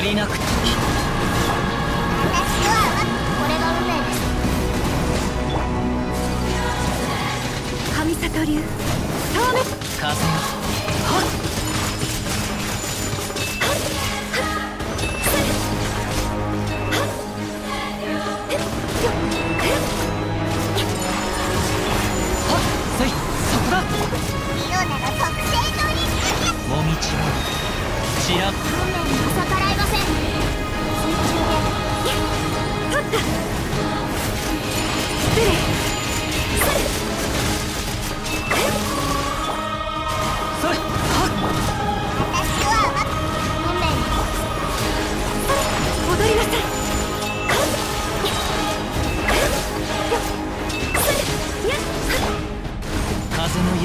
足りなくて。神里流。透明風よ。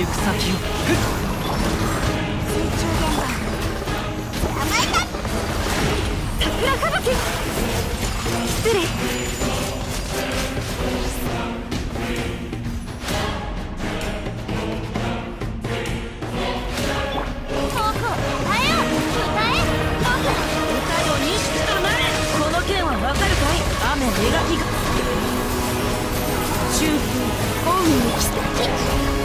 行く先を。水中現場甘えた桜吹雪失礼。僕をえよえ僕まこの件はわかるかい雨描きが中風本ウに奇跡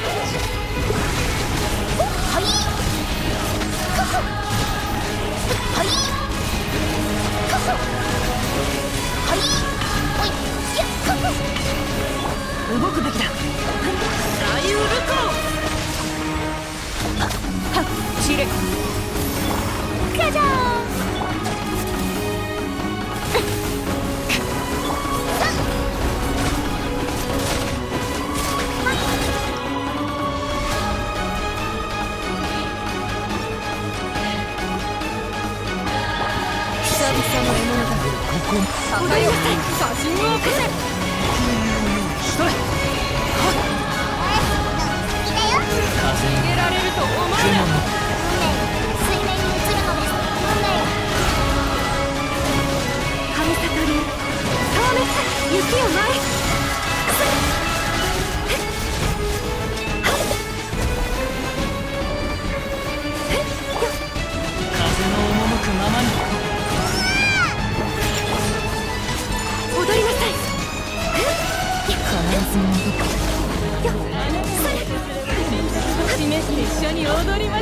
風に入れられると思うな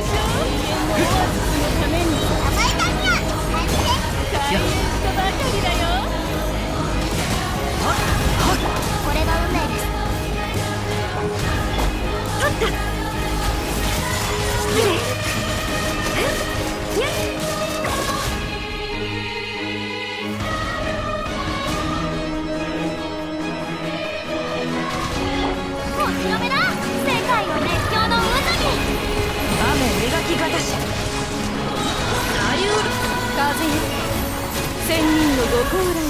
Let's go! ご高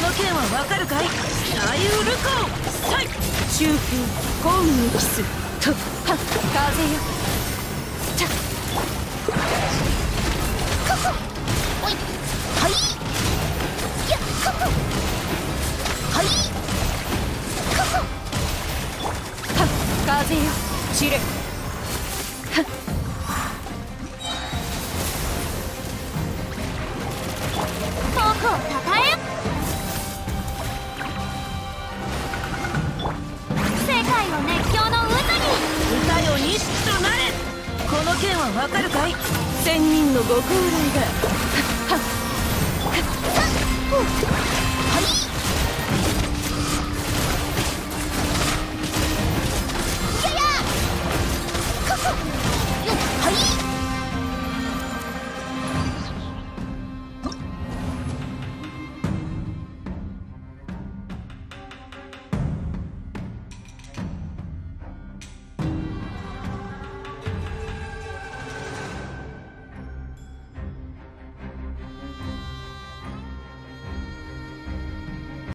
の剣はわかるかい？左右ルコーサイ中風ホームにキス。とはっ風よ。ちゃおい。はいやっここはい。ここはっ風よ。散れ。界を熱狂の渦に。歌よ錦となれ。この剣はわかるかい？千人のご高齢がはっはっはっ